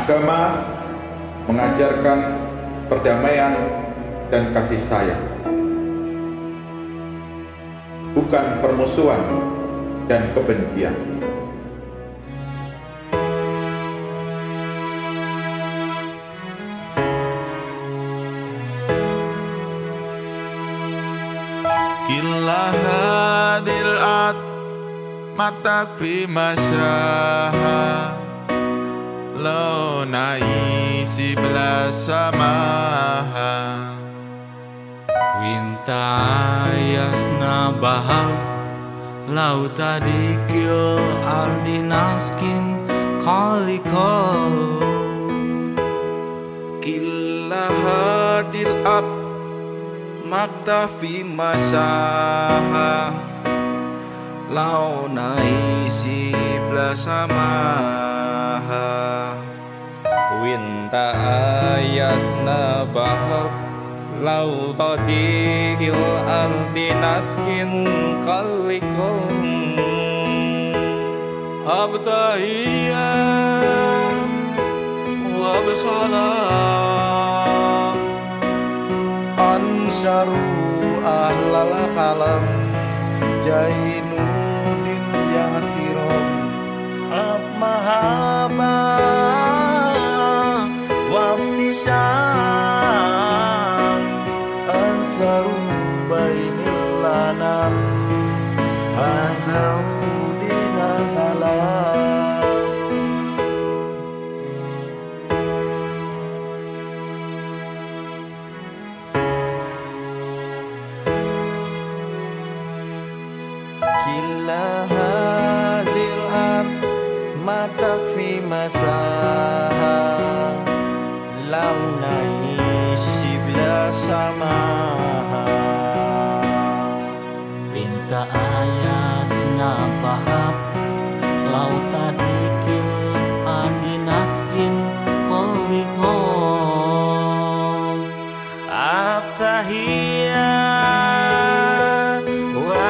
agama mengajarkan perdamaian dan kasih sayang, bukan permusuhan dan kebencian. Kila at matak fi masyaha Lo naisi belasamaha Winta yasna bahag Lau tadikil aldinaskin kaliko Kila hadil at maktafi masaha Lau naisi belasamaha Winta ayasna bahag Lau tadikil aldinaskin kaliko Abdahiyah Wabsalam Ansaru ahlal kalam Jainuddin Ansaru bainil lanam Hadzaudina salam Kila hazil ard matak fi masaha lam naisi samaha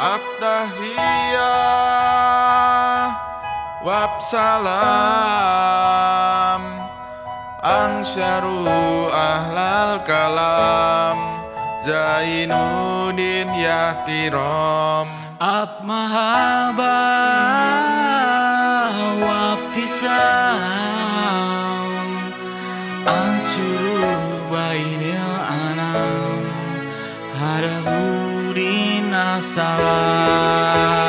Abdahiyah Wabsalam Angsaru ahlal kalam Zainuddin Yahtiram Ab mahabah wabtisam Ansuru bainil anam Wassalam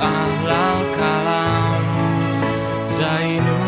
ahlal kalam Zainul